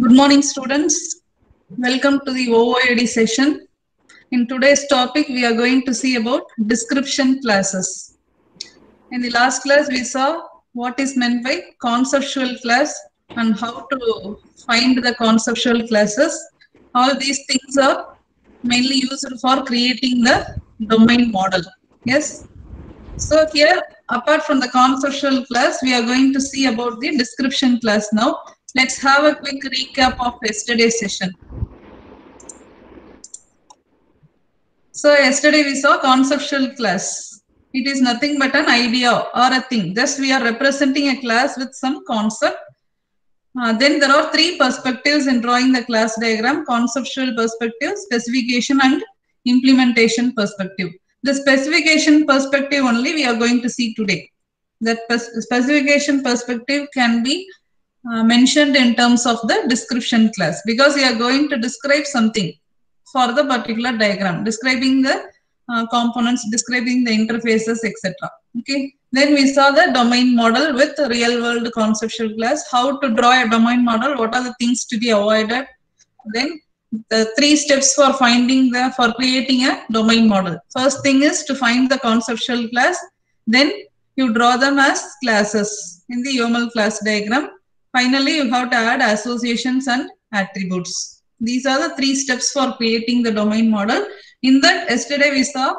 Good morning, students. Welcome to the OOAD session. In today's topic, we are going to see about description classes. In the last class, we saw what is meant by conceptual class and how to find the conceptual classes. All these things are mainly used for creating the domain model. Yes. So here, apart from the conceptual class, we are going to see about the description class now. Let's have a quick recap of yesterday's session. So yesterday we saw conceptual class. It is nothing but an idea or a thing. Just we are representing a class with some concept. Uh, then there are three perspectives in drawing the class diagram, conceptual perspective, specification and implementation perspective. The specification perspective only we are going to see today. That specification perspective can be uh, mentioned in terms of the description class because we are going to describe something for the particular diagram, describing the uh, components, describing the interfaces, etc. Okay. Then we saw the domain model with real world conceptual class, how to draw a domain model, what are the things to be avoided. Then the three steps for finding the, for creating a domain model. First thing is to find the conceptual class. Then you draw them as classes in the UML class diagram Finally, you have to add associations and attributes. These are the three steps for creating the domain model. In that, yesterday we saw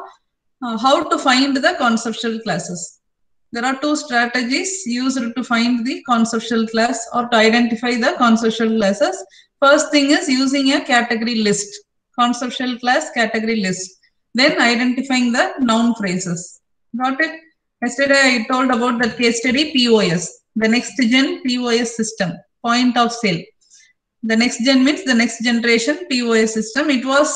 uh, how to find the conceptual classes. There are two strategies used to find the conceptual class or to identify the conceptual classes. First thing is using a category list, conceptual class category list. Then identifying the noun phrases. Got it? Yesterday I told about the case study POS the next gen POS system, point of sale. The next gen means the next generation POS system. It was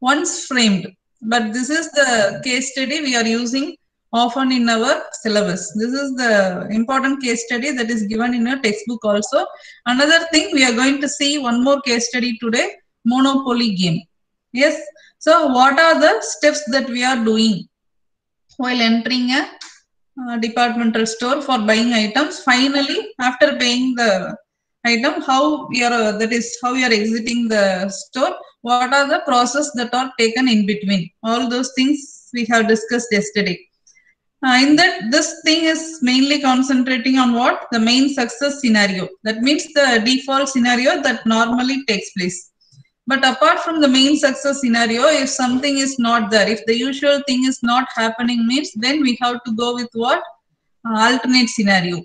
once framed, but this is the case study we are using often in our syllabus. This is the important case study that is given in a textbook also. Another thing, we are going to see one more case study today, Monopoly game. Yes. So what are the steps that we are doing while entering a uh, departmental store for buying items. Finally, after paying the item, how you are uh, that is how you are exiting the store. What are the process that are taken in between? All those things we have discussed yesterday. Uh, in that, this thing is mainly concentrating on what the main success scenario. That means the default scenario that normally takes place. But apart from the main success scenario, if something is not there, if the usual thing is not happening means, then we have to go with what? Uh, alternate scenario.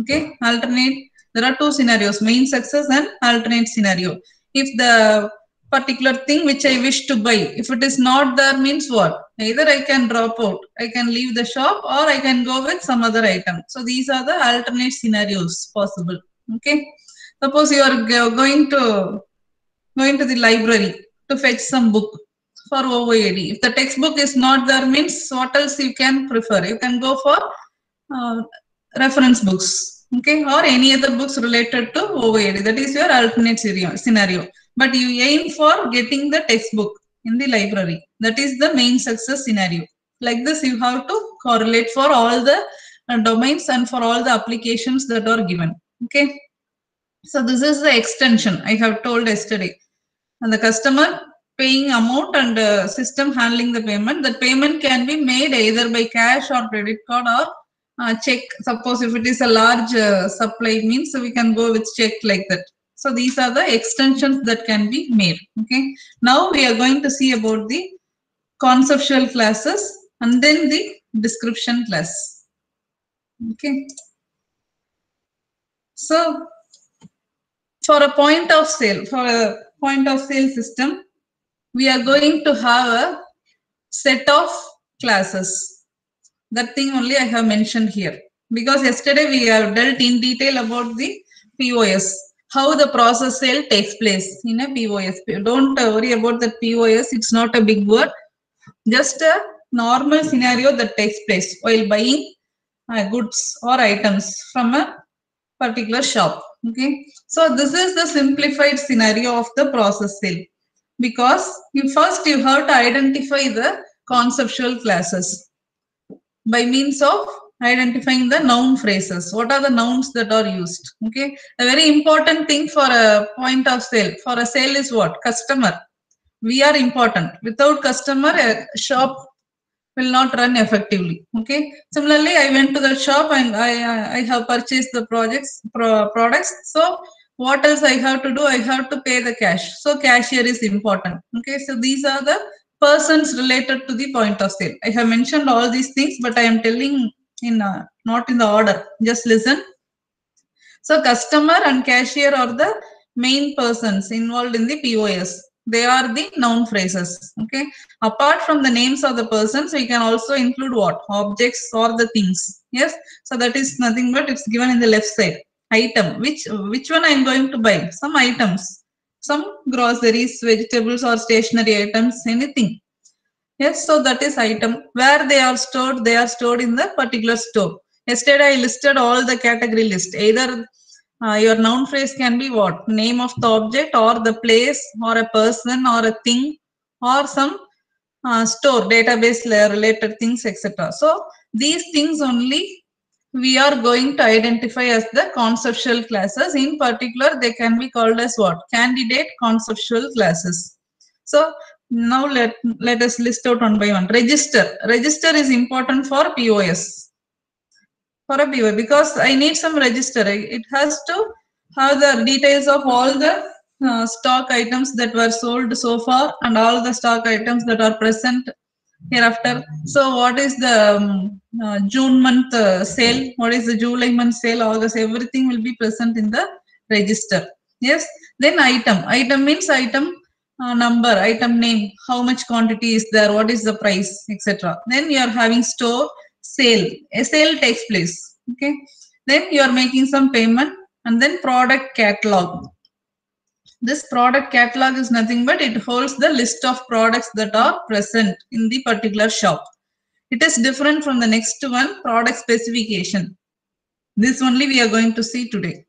Okay, alternate. There are two scenarios, main success and alternate scenario. If the particular thing which I wish to buy, if it is not there means what? Either I can drop out, I can leave the shop or I can go with some other item. So these are the alternate scenarios possible. Okay. Suppose you are going to going to the library to fetch some book for OOAD. If the textbook is not there means what else you can prefer? You can go for uh, reference books, okay, or any other books related to OOAD. That is your alternate scenario. But you aim for getting the textbook in the library. That is the main success scenario. Like this, you have to correlate for all the uh, domains and for all the applications that are given. Okay. So this is the extension I have told yesterday and the customer paying amount and uh, system handling the payment. The payment can be made either by cash or credit card or uh, check. Suppose if it is a large uh, supply means so we can go with check like that. So these are the extensions that can be made. Okay. Now we are going to see about the conceptual classes and then the description class. Okay. So for a point of sale, for a point of sale system, we are going to have a set of classes. That thing only I have mentioned here. Because yesterday we have dealt in detail about the POS, how the process sale takes place in a POS. Don't worry about the POS, it's not a big word. Just a normal scenario that takes place while buying uh, goods or items from a particular shop okay so this is the simplified scenario of the process sale because you first you have to identify the conceptual classes by means of identifying the noun phrases. What are the nouns that are used? Okay. A very important thing for a point of sale. For a sale is what? Customer. We are important. Without customer, a shop will not run effectively. Okay. Similarly, I went to the shop and I I have purchased the projects pro, products. So what else I have to do? I have to pay the cash. So cashier is important. Okay. So these are the persons related to the point of sale. I have mentioned all these things, but I am telling in uh, not in the order. Just listen. So customer and cashier are the main persons involved in the POS. They are the noun phrases. Okay. Apart from the names of the persons, we can also include what objects or the things. Yes. So that is nothing but it's given in the left side. Item. Which which one I am going to buy? Some items some groceries, vegetables or stationery items, anything. Yes, so that is item. Where they are stored, they are stored in the particular store. Yesterday I listed all the category list. Either uh, your noun phrase can be what? Name of the object or the place or a person or a thing or some uh, store, database layer related things, etc. So these things only we are going to identify as the conceptual classes. In particular, they can be called as what? Candidate conceptual classes. So now let, let us list out one by one. Register. Register is important for POS. For a POS because I need some register. It has to have the details of all the uh, stock items that were sold so far and all the stock items that are present hereafter. So what is the um, uh, June month uh, sale? What is the July month sale? August, everything will be present in the register. Yes. Then item. Item means item uh, number, item name, how much quantity is there, what is the price, etc. Then you are having store, sale. A sale takes place. Okay. Then you are making some payment and then product catalog this product catalog is nothing but it holds the list of products that are present in the particular shop. It is different from the next one, product specification. This only we are going to see today.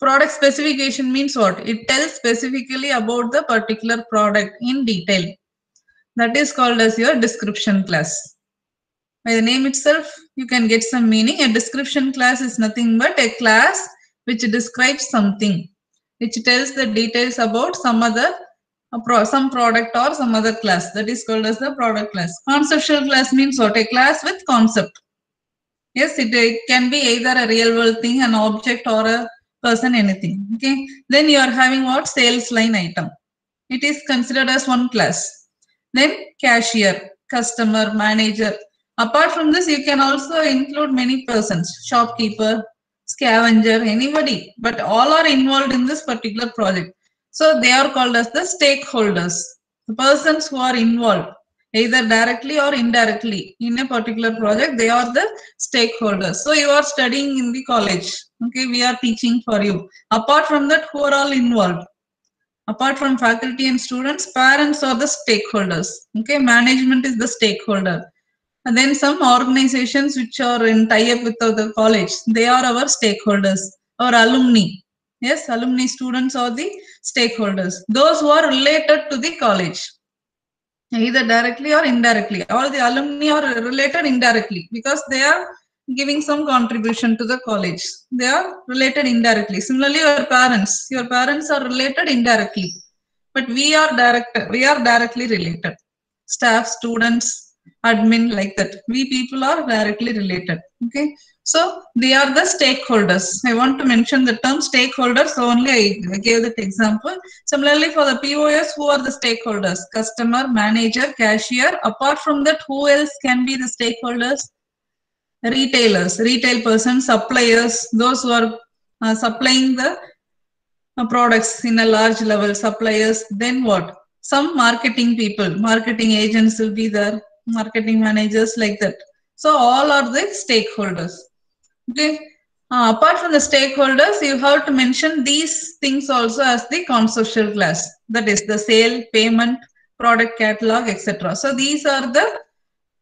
Product specification means what? It tells specifically about the particular product in detail. That is called as your description class. By the name itself, you can get some meaning. A description class is nothing but a class which describes something which tells the details about some other pro, some product or some other class that is called as the product class. Conceptual class means what? A class with concept. Yes it, it can be either a real world thing an object or a person anything okay? Then you are having what? Sales line item. It is considered as one class. Then cashier customer manager apart from this you can also include many persons shopkeeper scavenger, anybody, but all are involved in this particular project. So they are called as the stakeholders, the persons who are involved either directly or indirectly in a particular project, they are the stakeholders. So you are studying in the college, okay, we are teaching for you. Apart from that, who are all involved? Apart from faculty and students, parents are the stakeholders, okay, management is the stakeholder and then some organizations which are in tie-up with the college, they are our stakeholders or alumni. Yes, alumni students are the stakeholders. Those who are related to the college, either directly or indirectly. All the alumni are related indirectly because they are giving some contribution to the college. They are related indirectly. Similarly, your parents, your parents are related indirectly, but we are direct, we are directly related. Staff, students, admin like that. We people are directly related okay? So they are the stakeholders. I want to mention the term stakeholders so only. I gave that example. Similarly for the pos who are the stakeholders? Customer manager cashier. Apart from that who else can be the stakeholders? Retailers retail persons suppliers those who are uh, supplying the uh, products in a large level suppliers. Then what? Some marketing people marketing agents will be there marketing managers like that. So all are the stakeholders. Okay? Uh, apart from the stakeholders you have to mention these things also as the conceptual class. That is the sale payment product catalog etc so these are the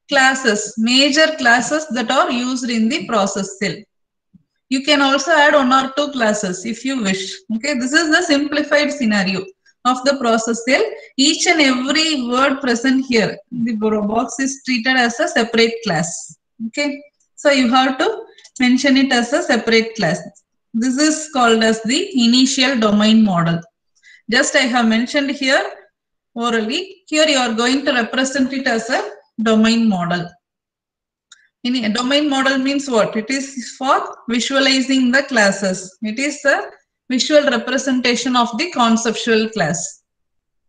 classes major classes that are used in the process sale you can also add one or two classes if you wish. Okay? This is the simplified scenario of the process sale. Each and every word present here, the box is treated as a separate class. Okay. So you have to mention it as a separate class. This is called as the initial domain model. Just I have mentioned here orally. Here you are going to represent it as a domain model. In a domain model means what? It is for visualizing the classes. It is a visual representation of the conceptual class.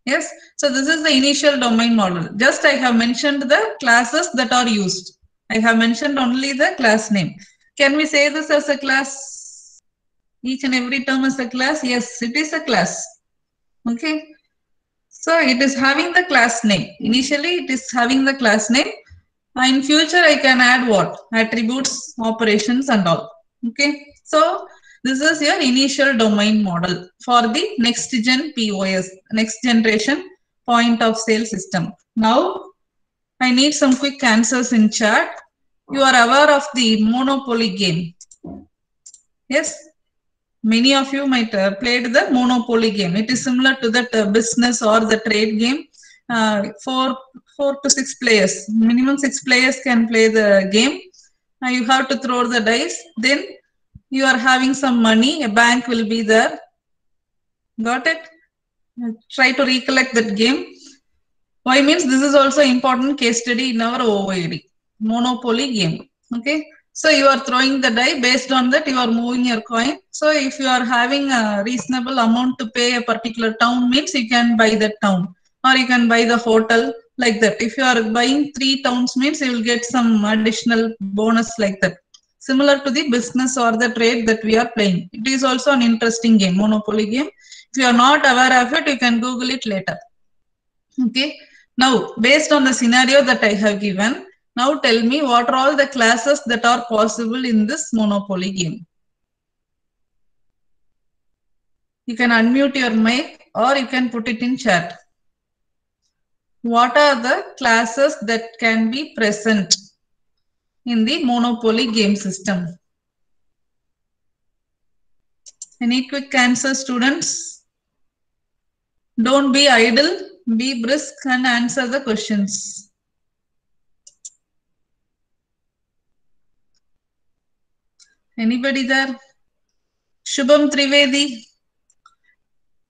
Yes, so this is the initial domain model. Just I have mentioned the classes that are used. I have mentioned only the class name. Can we say this as a class? Each and every term is a class? Yes, it is a class. Okay. So it is having the class name. Initially, it is having the class name. In future, I can add what? Attributes, operations and all. Okay. So this is your initial domain model for the next gen POS, next generation point of sale system. Now, I need some quick answers in chat. You are aware of the Monopoly game. Yes, many of you might uh, played the Monopoly game. It is similar to that uh, business or the trade game. Uh, four, four to six players, minimum six players can play the game. Now you have to throw the dice. Then you are having some money. A bank will be there. Got it? Try to recollect that game. Why means this is also important case study in our OOAD. Monopoly game. Okay. So you are throwing the die based on that you are moving your coin. So if you are having a reasonable amount to pay a particular town means you can buy that town or you can buy the hotel like that. If you are buying three towns means you will get some additional bonus like that. Similar to the business or the trade that we are playing. It is also an interesting game, Monopoly game. If you are not aware of it, you can Google it later. Okay. Now, based on the scenario that I have given, now tell me what are all the classes that are possible in this Monopoly game. You can unmute your mic or you can put it in chat. What are the classes that can be present in the Monopoly game system? Any quick answers, students? Don't be idle, be brisk and answer the questions. Anybody there? Shubham Trivedi.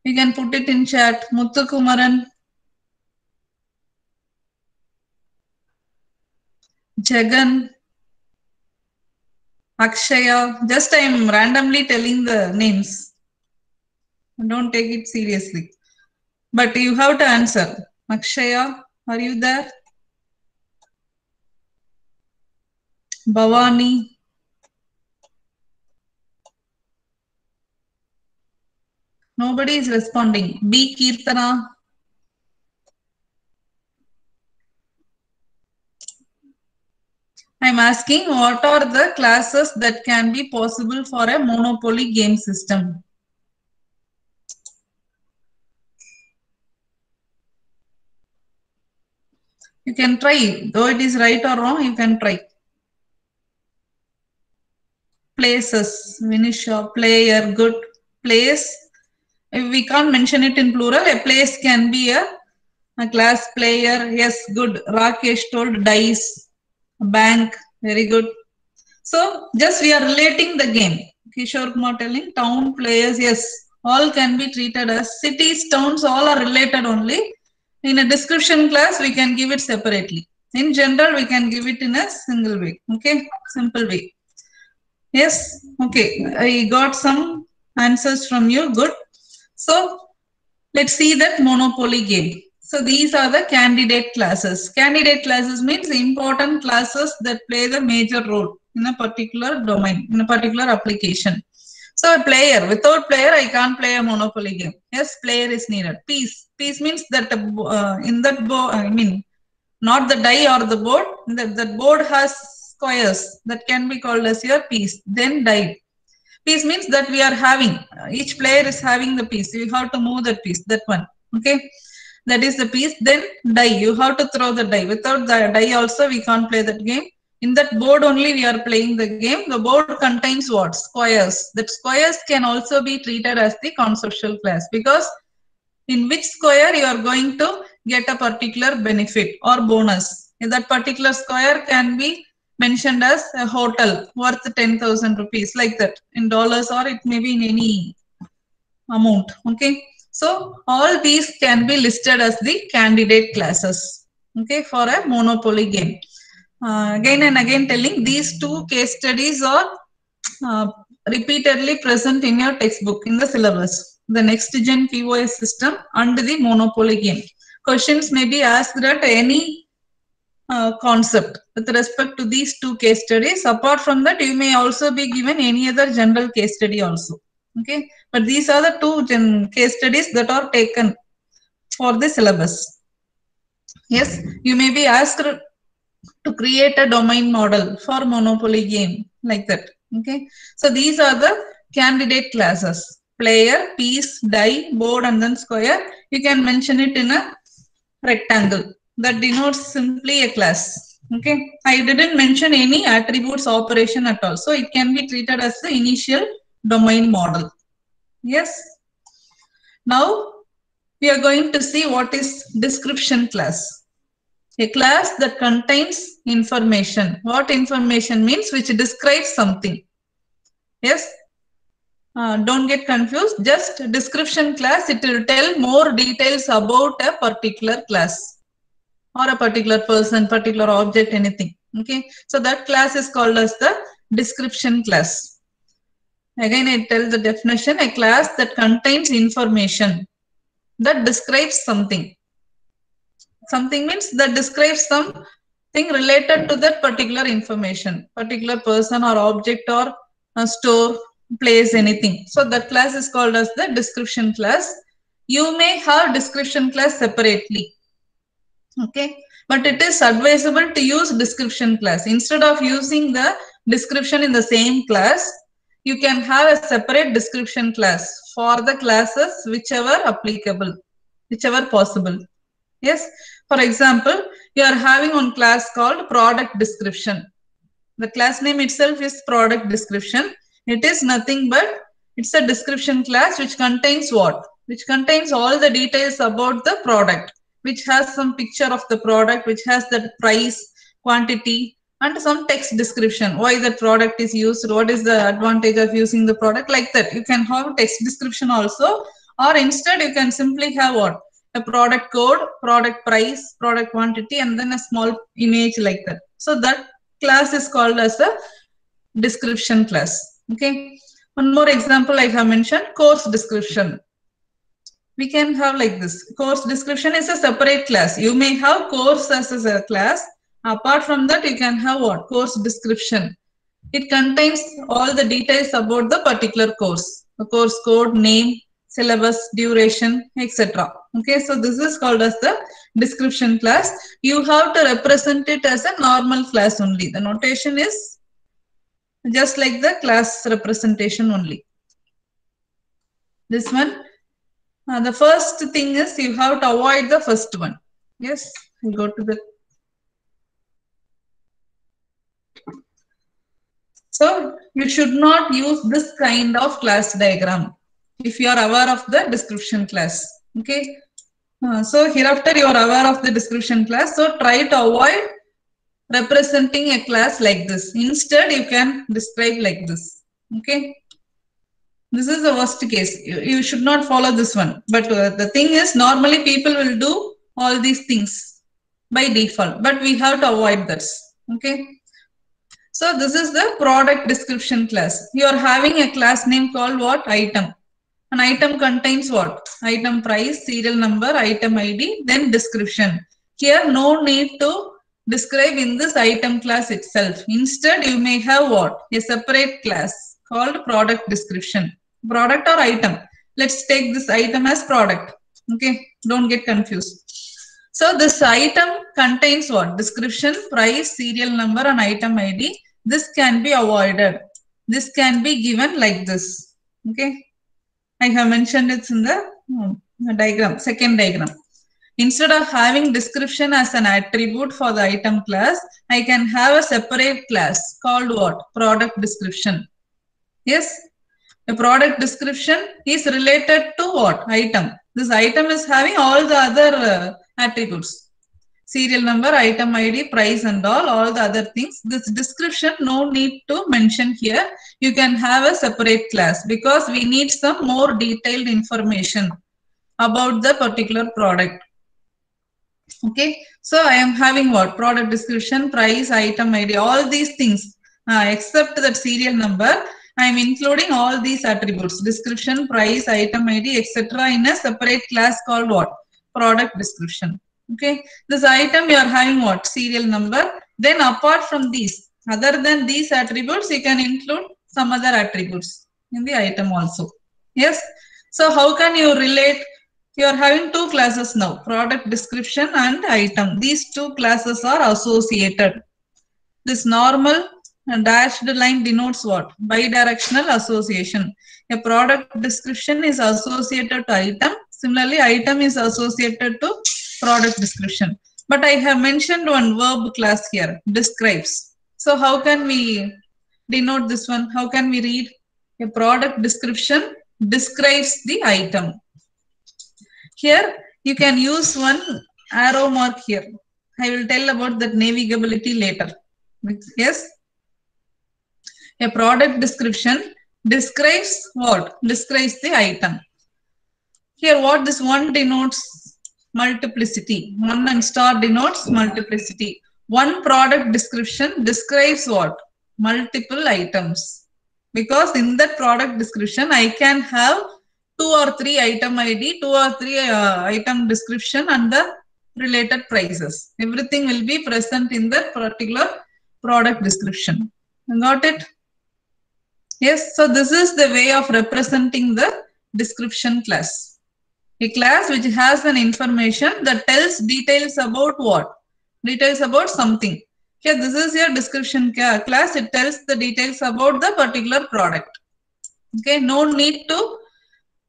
You can put it in chat. Muthu Kumaran. Jagan. Akshaya. Just I am randomly telling the names. Don't take it seriously. But you have to answer. Akshaya, are you there? Bhavani. Nobody is responding. B. Kirtana. I'm asking what are the classes that can be possible for a monopoly game system? You can try, though it is right or wrong, you can try. Places, Vinisha, player, good place, we can't mention it in plural. A place can be a, a class player. Yes, good. Rakesh told dice, bank. Very good. So just we are relating the game. Kishore Kumar telling town players. Yes, all can be treated as cities, towns. All are related only. In a description class, we can give it separately. In general, we can give it in a single way. Okay, simple way. Yes. Okay, I got some answers from you. Good. So let's see that monopoly game. So these are the candidate classes. Candidate classes means important classes that play the major role in a particular domain, in a particular application. So a player, without player, I can't play a monopoly game. Yes, player is needed. Piece, piece means that uh, in that board, I mean, not the die or the board, that, that board has squares that can be called as your piece, then die piece means that we are having each player is having the piece you have to move that piece that one okay that is the piece. Then die. You have to throw the die. Without the die also we can't play that game. In that board only we are playing the game. The board contains what? Squares. That squares can also be treated as the conceptual class because in which square you are going to get a particular benefit or bonus. In that particular square can be mentioned as a hotel worth 10,000 rupees, like that. In dollars, or it may be in any amount. Okay. So all these can be listed as the candidate classes. Okay, for a monopoly game. Uh, again and again telling these two case studies are uh, repeatedly present in your textbook in the syllabus. The next gen POS system and the monopoly game. Questions may be asked at any uh, concept with respect to these two case studies. Apart from that, you may also be given any other general case study also. Okay, but these are the two case studies that are taken for the syllabus. Yes, you may be asked to create a domain model for monopoly game like that. Okay, so these are the candidate classes player, piece, die, board, and then square. You can mention it in a rectangle that denotes simply a class. Okay, I didn't mention any attributes operation at all. So it can be treated as the initial domain model. Yes. Now we are going to see what is description class. A class that contains information. What information means? Which describes something. Yes. Uh, don't get confused. Just description class, it will tell more details about a particular class or a particular person, particular object, anything. Okay. So that class is called as the description class. Again, I tell the definition, a class that contains information that describes something. Something means that describes something related to that particular information, particular person or object or a store, place, anything. So that class is called as the description class. You may have description class separately. Okay. But it is advisable to use description class. Instead of using the description in the same class, you can have a separate description class for the classes whichever applicable, whichever possible. Yes. For example, you are having one class called product description. The class name itself is product description. It is nothing but it's a description class which contains what? Which contains all the details about the product, which has some picture of the product, which has the price, quantity, and some text description why the product is used what is the advantage of using the product like that. You can have text description also or instead you can simply have what? A product code product price product quantity and then a small image like that. So that class is called as a description class okay? One more example i have mentioned course description. We can have like this. Course description is a separate class. You may have course as a class Apart from that, you can have what? Course description. It contains all the details about the particular course. The course code, name, syllabus, duration, etc. Okay, so this is called as the description class. You have to represent it as a normal class only. The notation is just like the class representation only. This one, uh, the first thing is you have to avoid the first one. Yes, we go to the So you should not use this kind of class diagram if you are aware of the description class. Okay. Uh, so hereafter you are aware of the description class. So try to avoid representing a class like this. Instead, you can describe like this. Okay. This is the worst case. You, you should not follow this one. But uh, the thing is, normally people will do all these things by default. But we have to avoid this. Okay. So this is the product description class. You are having a class name called what? Item. An item contains what? Item price, serial number, item ID, then description. Here no need to describe in this item class itself. Instead, you may have what? A separate class called product description. Product or item. Let's take this item as product. Okay, don't get confused. So this item contains what? Description, price, serial number and item ID this can be avoided. This can be given like this. Okay. I have mentioned it in the hmm, diagram, second diagram. Instead of having description as an attribute for the item class, I can have a separate class called what? Product description. Yes. the product description is related to what? Item. This item is having all the other uh, attributes. Serial number, item ID, price and all, all the other things. This description, no need to mention here. You can have a separate class because we need some more detailed information about the particular product. Okay, so I am having what? Product description, price, item ID, all these things uh, except that serial number. I am including all these attributes, description, price, item ID, etc. in a separate class called what? Product description. Okay, this item you are having what? Serial number. Then apart from these, other than these attributes, you can include some other attributes in the item also. Yes. So how can you relate? You are having two classes now, product description and item. These two classes are associated. This normal dashed line denotes what? Bidirectional association. A product description is associated to item. Similarly, item is associated to product description. But I have mentioned one verb class here, describes. So how can we denote this one? How can we read? A product description describes the item. Here, you can use one arrow mark here. I will tell about that navigability later. Yes. A product description describes what? Describes the item. Here, what this one denotes multiplicity. One and star denotes multiplicity. One product description describes what? Multiple items. Because in that product description, I can have two or three item ID, two or three uh, item description and the related prices. Everything will be present in that particular product description. Got it? Yes, so this is the way of representing the description class. A class which has an information that tells details about what? Details about something. Here, this is your description class. It tells the details about the particular product. Okay, no need to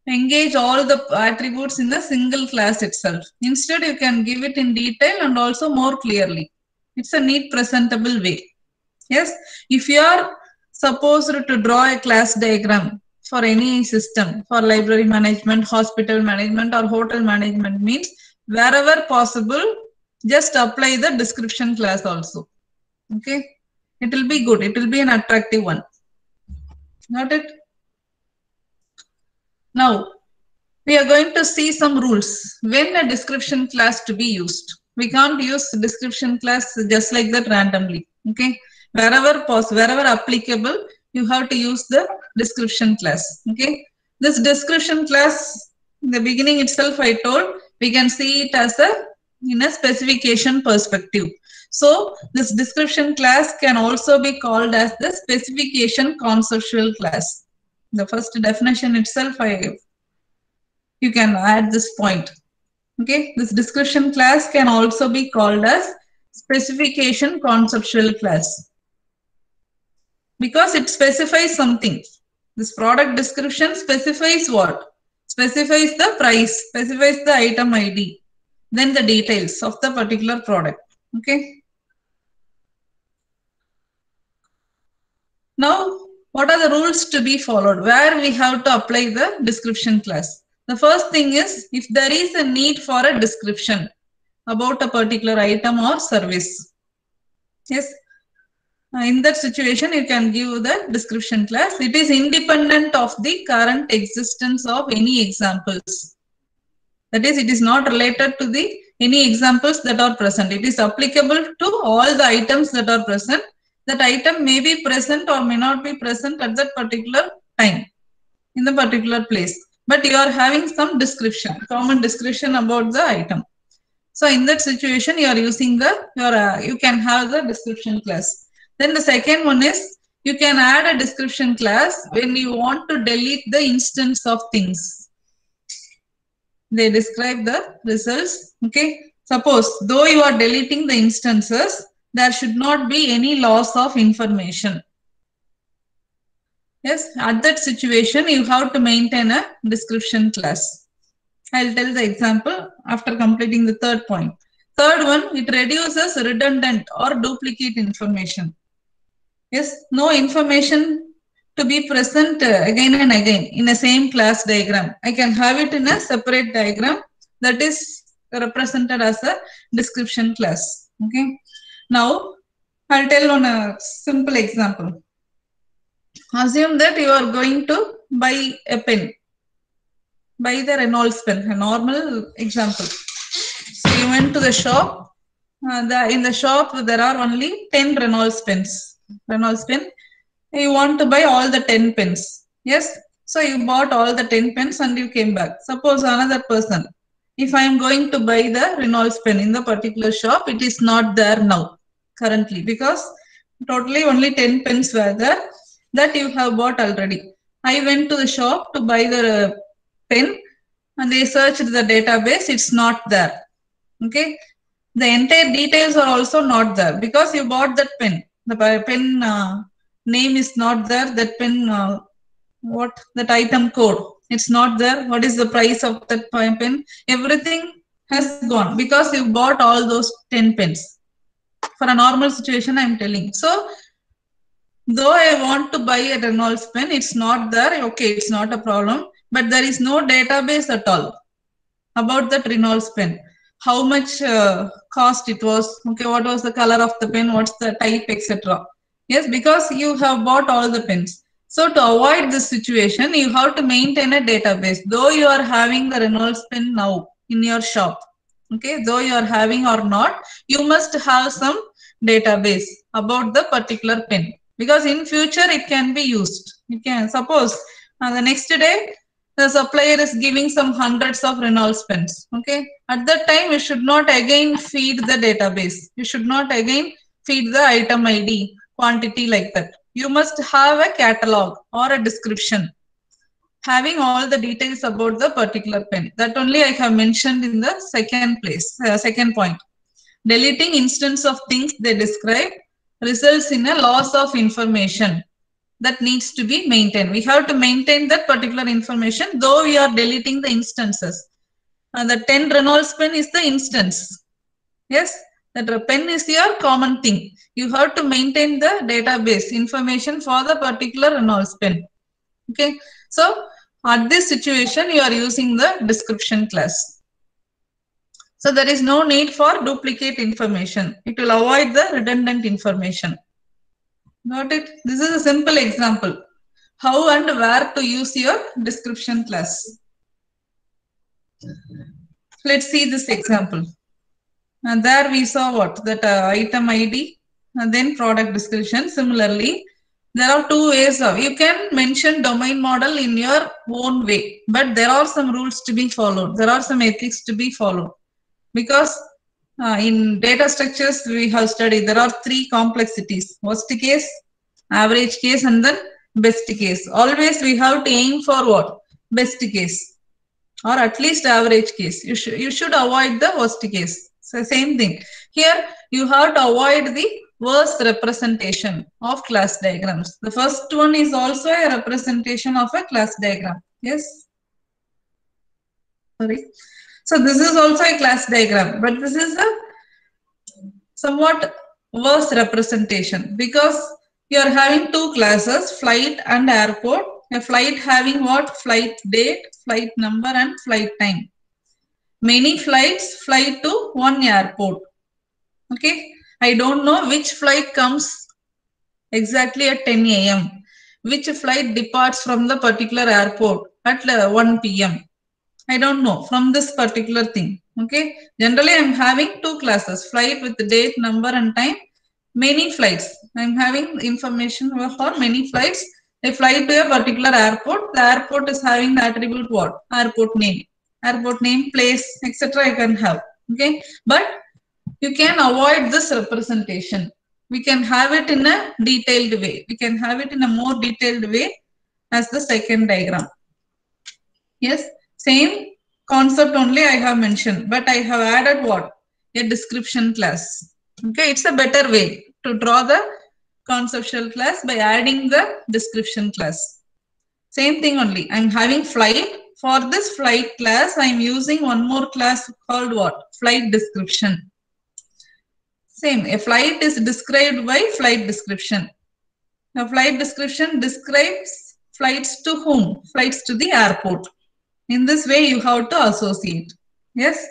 engage all the attributes in the single class itself. Instead, you can give it in detail and also more clearly. It's a neat presentable way. Yes, if you are supposed to draw a class diagram for any system, for library management, hospital management or hotel management means wherever possible, just apply the description class also. Okay, it will be good. It will be an attractive one. Got it? Now, we are going to see some rules when a description class to be used. We can't use description class just like that randomly. Okay, wherever possible, wherever applicable, you have to use the description class. Okay, this description class, in the beginning itself, I told we can see it as a in a specification perspective. So this description class can also be called as the specification conceptual class the first definition itself i you can add this point okay this description class can also be called as specification conceptual class because it specifies something this product description specifies what specifies the price specifies the item id then the details of the particular product okay now what are the rules to be followed? Where we have to apply the description class. The first thing is if there is a need for a description about a particular item or service. Yes. In that situation, you can give the description class. It is independent of the current existence of any examples. That is, it is not related to the any examples that are present. It is applicable to all the items that are present that item may be present or may not be present at that particular time in the particular place but you are having some description common description about the item so in that situation you are using the your uh, you can have the description class then the second one is you can add a description class when you want to delete the instance of things they describe the results okay suppose though you are deleting the instances there should not be any loss of information. Yes, at that situation, you have to maintain a description class. I'll tell the example after completing the third point. Third one, it reduces redundant or duplicate information. Yes, no information to be present again and again in the same class diagram. I can have it in a separate diagram that is represented as a description class. Okay. Now I'll tell on a simple example. Assume that you are going to buy a pen. Buy the Reynolds pen, a normal example. So you went to the shop. Uh, the, in the shop, there are only 10 Reynolds pens. Reynolds pen. You want to buy all the 10 pens. Yes. So you bought all the 10 pens and you came back. Suppose another person. If I am going to buy the Reynolds pen in the particular shop, it is not there now currently because totally only 10 pens were there that you have bought already. I went to the shop to buy the pen and they searched the database, it's not there. Okay. The entire details are also not there because you bought that pen. The pen uh, name is not there. That pen, uh, what that item code, it's not there. What is the price of that pen? Everything has gone because you bought all those 10 pens. For a normal situation, I'm telling. So though I want to buy a Reynolds pen, it's not there. Okay, it's not a problem, but there is no database at all about that Reynolds pen. How much uh, cost it was? Okay, what was the color of the pen? What's the type, etc. Yes, because you have bought all the pens. So to avoid this situation, you have to maintain a database. Though you are having the Reynolds pen now in your shop, okay, though you are having or not, you must have some database about the particular pen because in future it can be used you can suppose uh, the next day the supplier is giving some hundreds of reynolds pens okay at that time you should not again feed the database you should not again feed the item id quantity like that you must have a catalog or a description having all the details about the particular pen that only i have mentioned in the second place uh, second point deleting instance of things they describe results in a loss of information that needs to be maintained. We have to maintain that particular information, though we are deleting the instances. And the 10 Reynolds pen is the instance. Yes, that pen is your common thing. You have to maintain the database information for the particular Reynolds pen. Okay, so at this situation, you are using the description class. So there is no need for duplicate information. It will avoid the redundant information. Got it? This is a simple example. How and where to use your description class. Let's see this example. And there we saw what? That uh, item ID and then product description. Similarly, there are two ways of, you can mention domain model in your own way, but there are some rules to be followed. There are some ethics to be followed because uh, in data structures we have studied there are three complexities worst case average case and then best case always we have to aim for what best case or at least average case. You should you should avoid the worst case. So same thing. Here you have to avoid the worst representation of class diagrams. The first one is also a representation of a class diagram. Yes? Sorry. So this is also a class diagram, but this is a somewhat worse representation because you are having two classes, flight and airport. A flight having what? Flight date, flight number and flight time. Many flights fly to one airport. Okay. I don't know which flight comes exactly at 10 a.m. Which flight departs from the particular airport at uh, 1 p.m. I don't know from this particular thing. Okay. Generally, I'm having two classes, flight with date, number and time. Many flights. I'm having information for many flights. They fly to a particular airport. The airport is having the attribute what? Airport name. Airport name, place, etc. You can have. Okay. But you can avoid this representation. We can have it in a detailed way. We can have it in a more detailed way as the second diagram. Yes. Same concept only I have mentioned, but I have added what? A description class. Okay, it's a better way to draw the conceptual class by adding the description class. Same thing only. I'm having flight. For this flight class, I'm using one more class called what? Flight description. Same. A flight is described by flight description. A flight description describes flights to whom? Flights to the airport. In this way, you have to associate. Yes.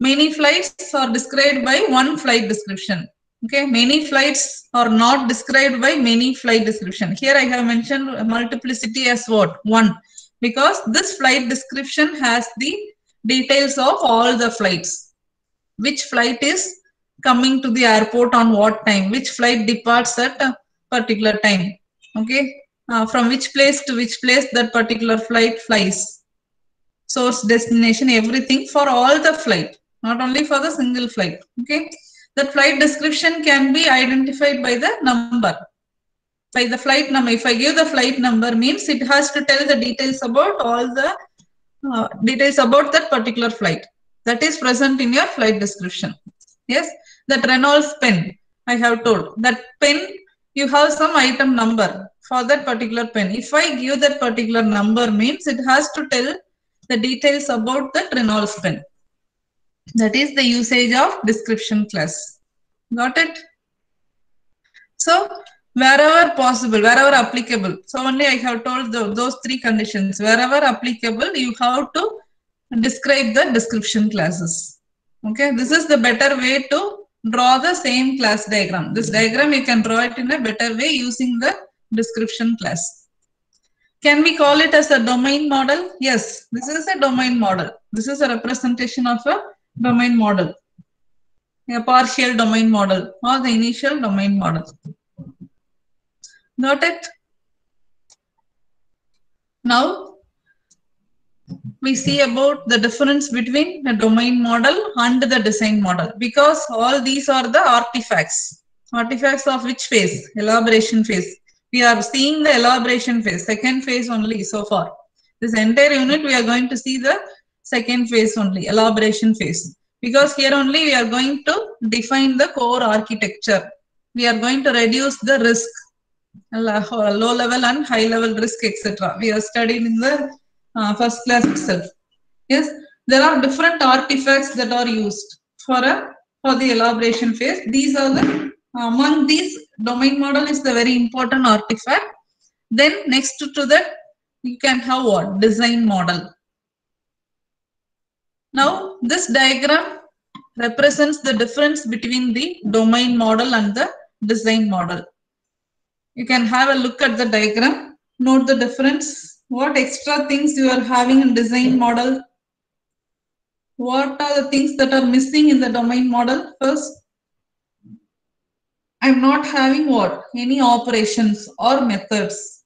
many flights are described by one flight description. Okay, many flights are not described by many flight description. Here I have mentioned multiplicity as what? One. Because this flight description has the details of all the flights. Which flight is coming to the airport on what time? Which flight departs at a particular time? Okay, uh, from which place to which place that particular flight flies. Source, destination, everything for all the flight, not only for the single flight. Okay, that flight description can be identified by the number. By the flight number, if I give the flight number means it has to tell the details about all the uh, details about that particular flight that is present in your flight description. Yes, that Reynolds pen, I have told that pen, you have some item number for that particular pen. If I give that particular number means it has to tell the details about that Reynolds pen. That is the usage of description class. Got it? So wherever possible, wherever applicable. So only I have told the, those three conditions. Wherever applicable, you have to describe the description classes. Okay, this is the better way to draw the same class diagram. This diagram you can draw it in a better way using the description class. Can we call it as a domain model? Yes, this is a domain model. This is a representation of a domain model, a partial domain model or the initial domain model. Got it? Now, we see about the difference between the domain model and the design model because all these are the artifacts. Artifacts of which phase? Elaboration phase. We are seeing the elaboration phase, second phase only so far. This entire unit, we are going to see the second phase only, elaboration phase. Because here only we are going to define the core architecture. We are going to reduce the risk, low level and high level risk, etc. We are studied in the uh, first class itself. Yes, there are different artifacts that are used for a for the elaboration phase. These are the among these domain model is the very important artifact. Then next to that you can have what design model. Now this diagram represents the difference between the domain model and the design model. You can have a look at the diagram, note the difference. What extra things you are having in design model? What are the things that are missing in the domain model first? I'm not having what? Any operations or methods.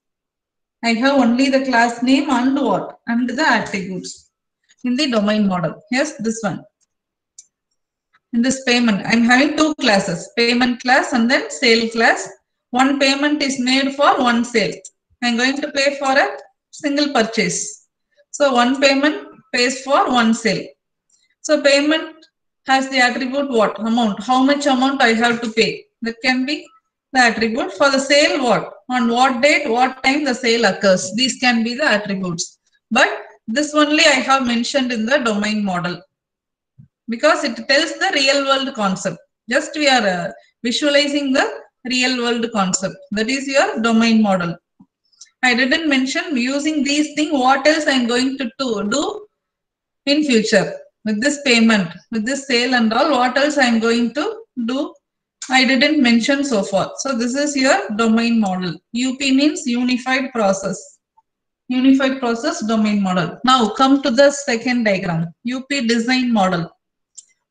I have only the class name and what? And the attributes in the domain model Here's this one in this payment i'm having two classes payment class and then sale class one payment is made for one sale i'm going to pay for a single purchase. So one payment pays for one sale. So payment has the attribute what? Amount. How much amount I have to pay. That can be the attribute. For the sale what? On what date, what time the sale occurs. These can be the attributes. But this only I have mentioned in the domain model. Because it tells the real world concept. Just we are uh, visualizing the real world concept. That is your domain model. I didn't mention using these things, what else I'm going to do, in future with this payment, with this sale and all, what else I'm going to do. I didn't mention so far. So this is your domain model. UP means unified process. Unified process domain model. Now come to the second diagram, UP design model.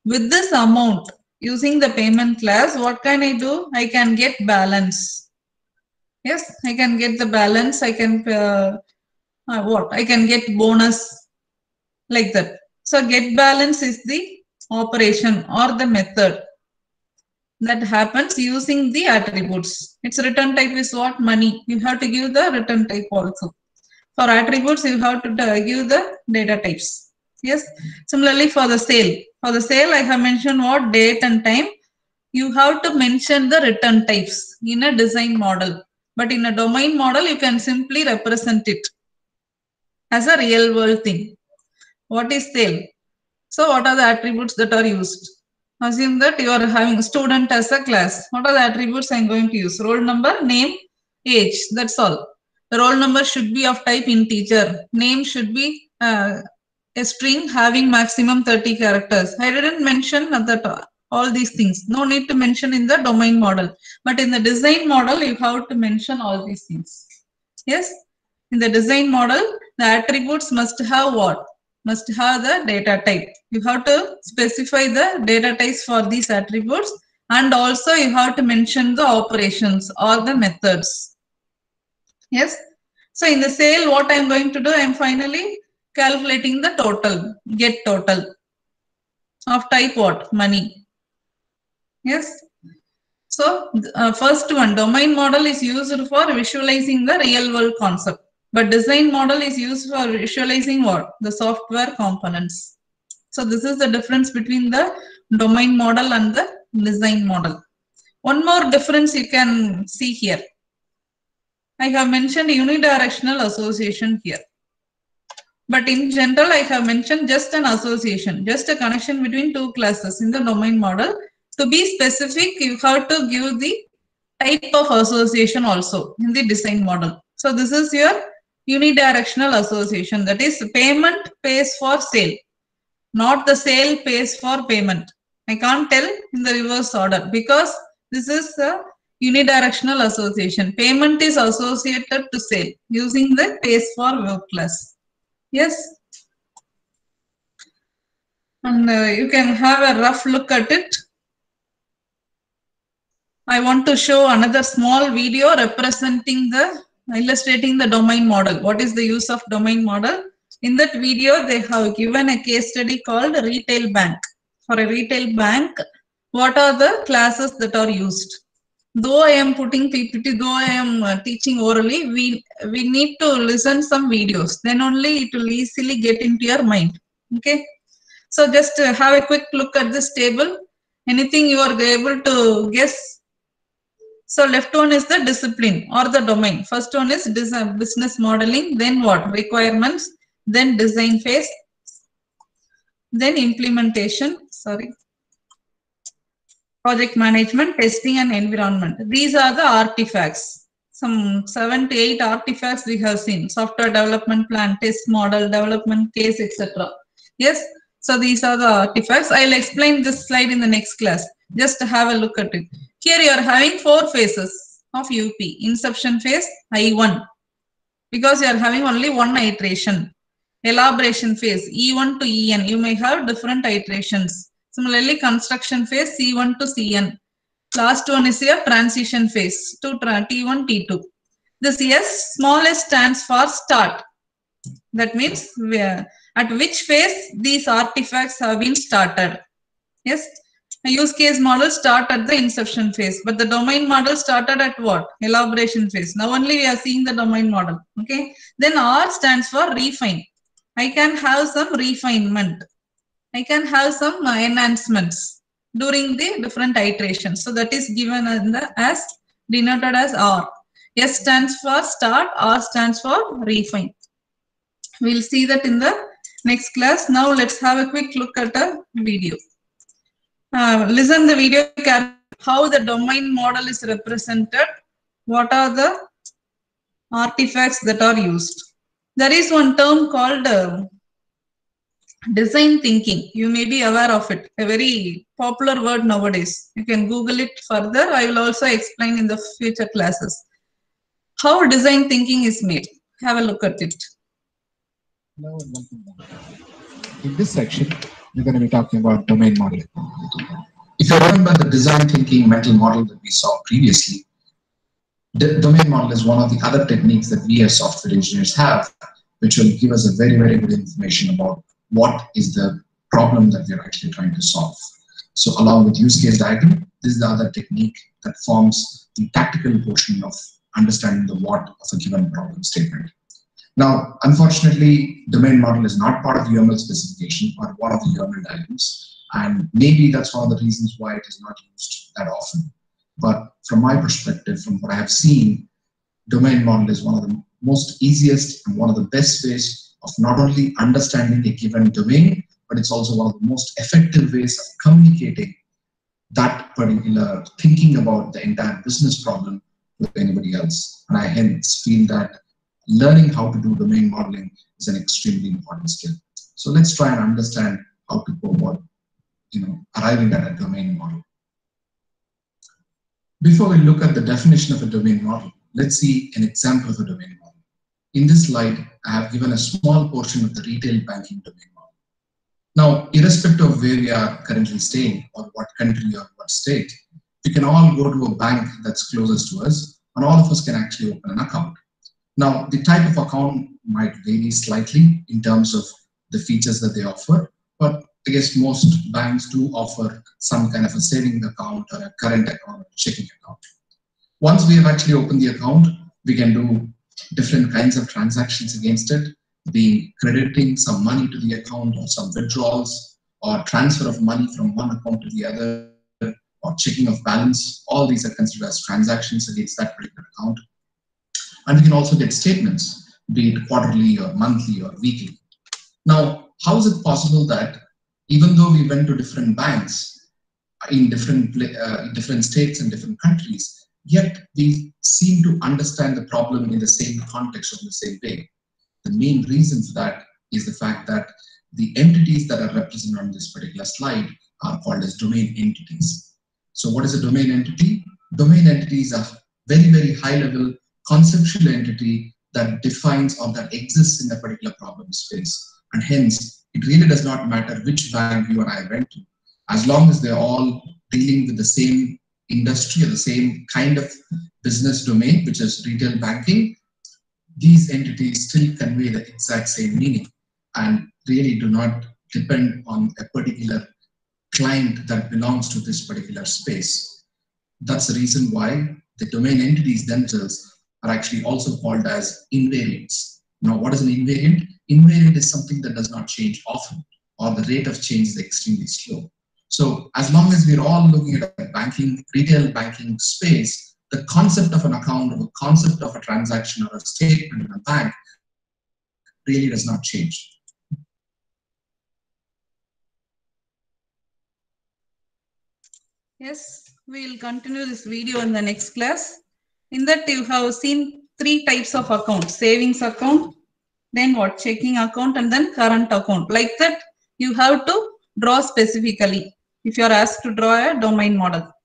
With this amount, using the payment class, what can I do? I can get balance. Yes i can get the balance. I can uh, uh, what? I can get bonus. Like that. So get balance is the operation or the method that happens using the attributes. Its return type is what? Money. You have to give the return type also for attributes you have to give the data types yes similarly for the sale for the sale i have mentioned what date and time you have to mention the return types in a design model but in a domain model, you can simply represent it as a real world thing. What is sale? So what are the attributes that are used? Assume that you are having student as a class. What are the attributes I'm going to use? Roll number, name, age. That's all. Roll number should be of type integer. Name should be uh, a string having maximum 30 characters. I didn't mention that all these things. No need to mention in the domain model. But in the design model, you have to mention all these things. Yes, in the design model, the attributes must have what? Must have the data type. You have to specify the data types for these attributes and also you have to mention the operations or the methods. Yes. So in the sale, what I'm going to do, I'm finally calculating the total, get total of type what? Money. Yes. So uh, first one, domain model is used for visualizing the real world concept. But design model is used for visualizing what? The software components. So this is the difference between the domain model and the design model. One more difference you can see here. I have mentioned unidirectional association here. But in general, I have mentioned just an association, just a connection between two classes in the domain model. To be specific, you have to give the type of association also in the design model. So this is your unidirectional association. That is payment pays for sale, not the sale pays for payment. I can't tell in the reverse order because this is a unidirectional association. Payment is associated to sale using the pays for verb class. Yes. And uh, you can have a rough look at it. I want to show another small video representing the illustrating the domain model. What is the use of domain model? In that video, they have given a case study called retail bank. For a retail bank, what are the classes that are used? Though I am putting PPT, though I am uh, teaching orally, we, we need to listen some videos. Then only it will easily get into your mind. Okay. So just uh, have a quick look at this table. Anything you are able to guess so left one is the discipline or the domain. First one is business modeling, then what? Requirements, then design phase, then implementation, sorry, project management, testing and environment. These are the artifacts. Some seven to eight artifacts we have seen. Software development plan, test model, development case, etc. Yes, so these are the artifacts. I'll explain this slide in the next class. Just have a look at it. Here you are having four phases of UP. Inception phase, I1. Because you are having only one iteration. Elaboration phase, E1 to EN. You may have different iterations. Similarly, construction phase, C1 to CN. Last one is your transition phase to T1, T2. This S, smallest stands for start. That means where, at which phase these artifacts have been started. Yes, a use case model start at the inception phase, but the domain model started at what? Elaboration phase. Now only we are seeing the domain model. Okay. Then R stands for refine. I can have some refinement. I can have some enhancements during the different iterations. So that is given the, as denoted as R. S stands for start, R stands for refine. We'll see that in the next class. Now let's have a quick look at a video. Uh, listen the video how the domain model is represented what are the artifacts that are used there is one term called uh, design thinking. You may be aware of it. A very popular word nowadays. You can google it further. I will also explain in the future classes. How design thinking is made. Have a look at it. In this section we're going to be talking about domain modeling. If you remember the design thinking mental model that we saw previously, the domain model is one of the other techniques that we as software engineers have, which will give us a very, very good information about what is the problem that we're actually trying to solve. So along with use case diagram, this is the other technique that forms the tactical portion of understanding the what of a given problem statement. Now, unfortunately, domain model is not part of the UML specification or one of the UML diagrams. And maybe that's one of the reasons why it is not used that often. But from my perspective, from what I have seen, domain model is one of the most easiest and one of the best ways of not only understanding a given domain, but it's also one of the most effective ways of communicating that particular thinking about the entire business problem with anybody else. And I hence feel that learning how to do domain modeling is an extremely important skill. So let's try and understand how to go about, you know, arriving at a domain model. Before we look at the definition of a domain model, let's see an example of a domain model. In this slide, I have given a small portion of the retail banking domain model. Now, irrespective of where we are currently staying or what country or what state, we can all go to a bank that's closest to us and all of us can actually open an account. Now, the type of account might vary slightly in terms of the features that they offer, but I guess most banks do offer some kind of a saving account or a current account or checking account. Once we have actually opened the account, we can do different kinds of transactions against it, be crediting some money to the account or some withdrawals or transfer of money from one account to the other or checking of balance. All these are considered as transactions against that particular account. And we can also get statements, be it quarterly or monthly or weekly. Now, how is it possible that even though we went to different banks in different, uh, different states and different countries, yet we seem to understand the problem in the same context or in the same way? The main reason for that is the fact that the entities that are represented on this particular slide are called as domain entities. So what is a domain entity? Domain entities are very, very high level conceptual entity that defines or that exists in a particular problem space. And hence, it really does not matter which bank you and I went to, as long as they're all dealing with the same industry or the same kind of business domain, which is retail banking, these entities still convey the exact same meaning and really do not depend on a particular client that belongs to this particular space. That's the reason why the domain entities themselves are actually also called as invariants. Now, what is an invariant? Invariant is something that does not change often or the rate of change is extremely slow. So as long as we're all looking at a banking, retail banking space, the concept of an account or the concept of a transaction or a statement in a bank really does not change. Yes, we'll continue this video in the next class. In that you have seen three types of accounts, savings account, then what, checking account and then current account. Like that, you have to draw specifically if you are asked to draw a domain model.